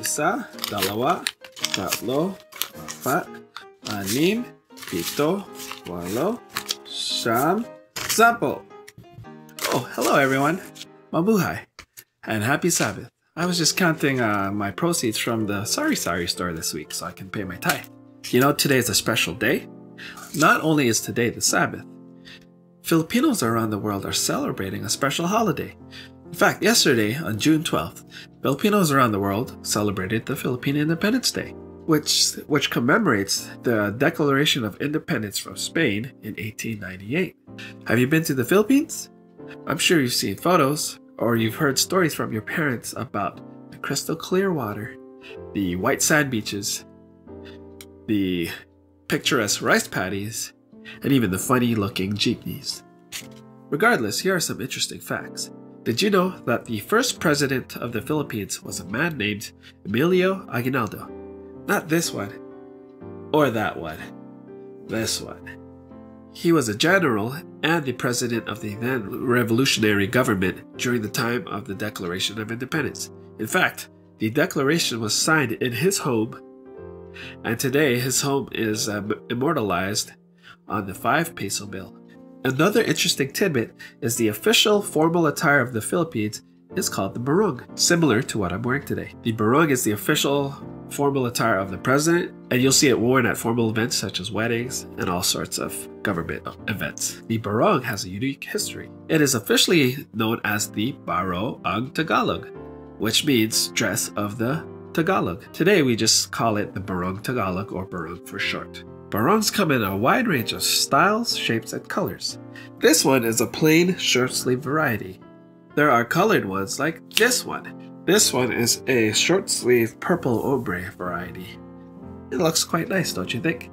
isa, dalawa, tatlo, apat, anim, pito, walo, sham, sampo. Oh, hello everyone. Mabuhay. And happy Sabbath. I was just counting uh, my proceeds from the Sari Sari store this week so I can pay my tithe. You know, today is a special day. Not only is today the Sabbath, Filipinos around the world are celebrating a special holiday. In fact, yesterday, on June 12th, Filipinos around the world celebrated the Philippine Independence Day, which, which commemorates the Declaration of Independence from Spain in 1898. Have you been to the Philippines? I'm sure you've seen photos or you've heard stories from your parents about the crystal clear water, the white sand beaches, the picturesque rice paddies, and even the funny looking jeepneys. Regardless, here are some interesting facts. Did you know that the first president of the Philippines was a man named Emilio Aguinaldo? Not this one, or that one, this one. He was a general and the president of the then revolutionary government during the time of the Declaration of Independence. In fact, the declaration was signed in his home, and today his home is um, immortalized on the 5 peso bill. Another interesting tidbit is the official formal attire of the Philippines is called the barong, similar to what I'm wearing today. The barong is the official formal attire of the president, and you'll see it worn at formal events such as weddings and all sorts of government events. The barong has a unique history. It is officially known as the Baro ang Tagalog, which means dress of the Tagalog. Today we just call it the Barong Tagalog or Barong for short. Barongs come in a wide range of styles, shapes, and colors. This one is a plain short sleeve variety. There are colored ones like this one. This one is a short sleeve purple ombre variety. It looks quite nice, don't you think?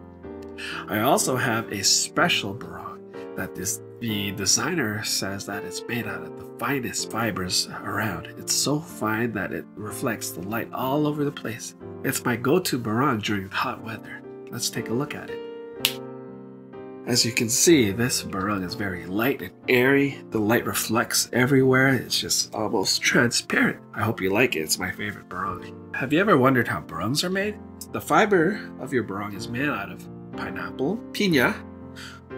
I also have a special barong that is the designer says that it's made out of the finest fibers around. It's so fine that it reflects the light all over the place. It's my go-to barong during hot weather. Let's take a look at it. As you can see, this barong is very light and airy. The light reflects everywhere. It's just almost transparent. I hope you like it. It's my favorite barong. Have you ever wondered how barongs are made? The fiber of your barong is made out of pineapple, piña,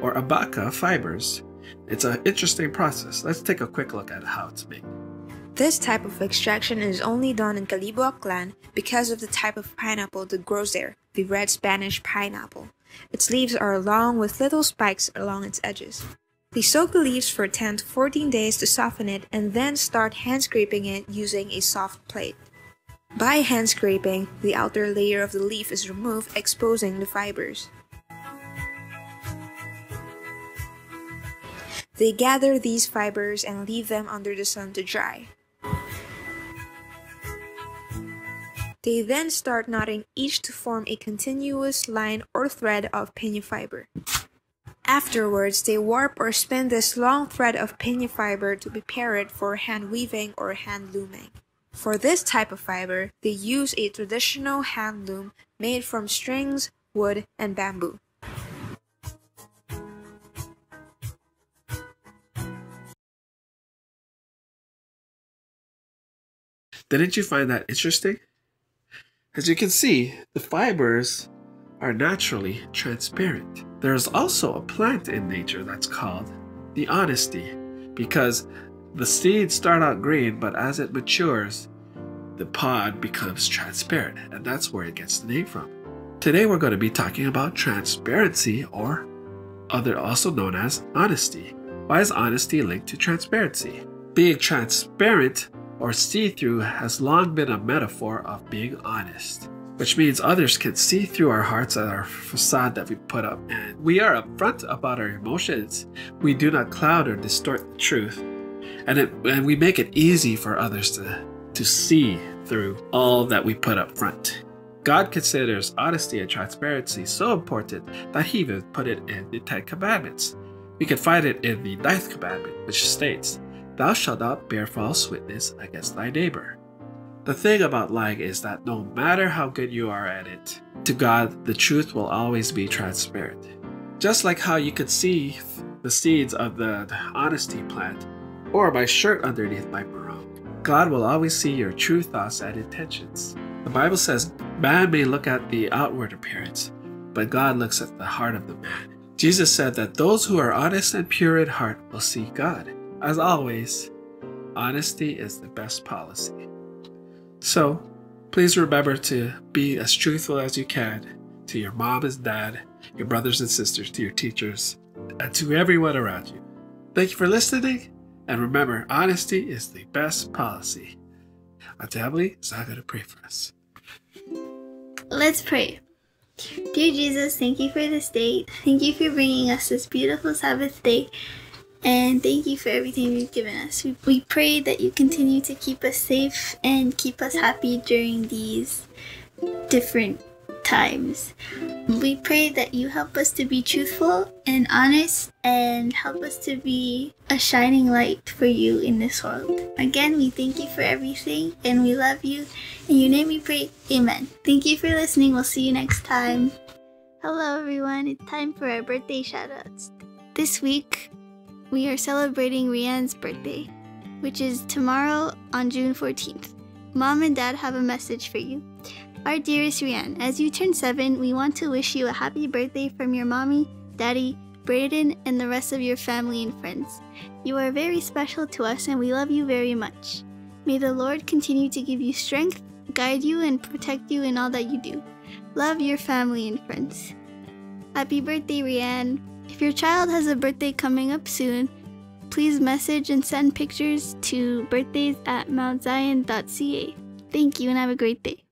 or abaca fibers. It's an interesting process. Let's take a quick look at how it's made. This type of extraction is only done in Kalibo Aklan because of the type of pineapple that grows there, the red Spanish pineapple. Its leaves are long with little spikes along its edges. They soak the leaves for 10 to 14 days to soften it and then start hand scraping it using a soft plate. By hand scraping, the outer layer of the leaf is removed, exposing the fibers. They gather these fibers and leave them under the sun to dry. They then start knotting each to form a continuous line or thread of piña fiber. Afterwards, they warp or spin this long thread of piña fiber to prepare it for hand weaving or hand looming. For this type of fiber, they use a traditional hand loom made from strings, wood, and bamboo. Didn't you find that interesting? As you can see, the fibers are naturally transparent. There is also a plant in nature that's called the honesty because the seeds start out green, but as it matures, the pod becomes transparent, and that's where it gets the name from. Today we're going to be talking about transparency or other also known as honesty. Why is honesty linked to transparency? Being transparent or see through has long been a metaphor of being honest, which means others can see through our hearts and our facade that we put up. And we are upfront about our emotions. We do not cloud or distort the truth. And, it, and we make it easy for others to, to see through all that we put up front. God considers honesty and transparency so important that He even put it in the Ten Commandments. We can find it in the Ninth Commandment, which states, Thou shalt not bear false witness against thy neighbor. The thing about lying is that no matter how good you are at it, to God, the truth will always be transparent. Just like how you could see the seeds of the honesty plant or my shirt underneath my barong, God will always see your true thoughts and intentions. The Bible says, Man may look at the outward appearance, but God looks at the heart of the man. Jesus said that those who are honest and pure in heart will see God. As always, honesty is the best policy. So, please remember to be as truthful as you can to your mom and dad, your brothers and sisters, to your teachers, and to everyone around you. Thank you for listening, and remember, honesty is the best policy. Auntie Emily is going to pray for us. Let's pray. Dear Jesus, thank you for this day. Thank you for bringing us this beautiful Sabbath day. And thank you for everything you've given us. We, we pray that you continue to keep us safe and keep us happy during these different times. We pray that you help us to be truthful and honest and help us to be a shining light for you in this world. Again, we thank you for everything and we love you. In your name we pray, Amen. Thank you for listening. We'll see you next time. Hello, everyone. It's time for our birthday shoutouts. This week, we are celebrating Rianne's birthday, which is tomorrow on June 14th. Mom and Dad have a message for you. Our dearest Rianne, as you turn seven, we want to wish you a happy birthday from your mommy, daddy, Braden, and the rest of your family and friends. You are very special to us and we love you very much. May the Lord continue to give you strength, guide you, and protect you in all that you do. Love your family and friends. Happy birthday, Rianne. If your child has a birthday coming up soon, please message and send pictures to birthdays at mountzion.ca. Thank you and have a great day.